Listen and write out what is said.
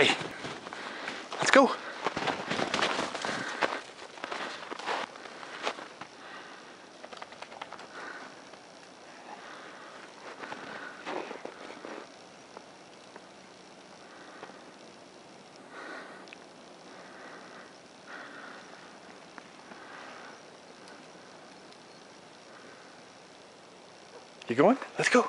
Hi. Let's go. You going? Let's go.